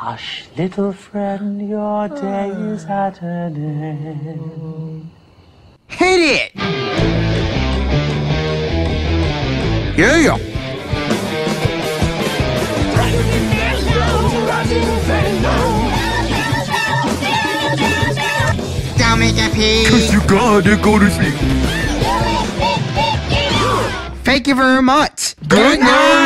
Hush, little friend, your day is at an end. Hit it! Yeah! Don't make a pee! Cause you gotta go to sleep. Thank you very much! Good night!